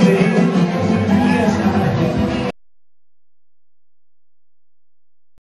crazy.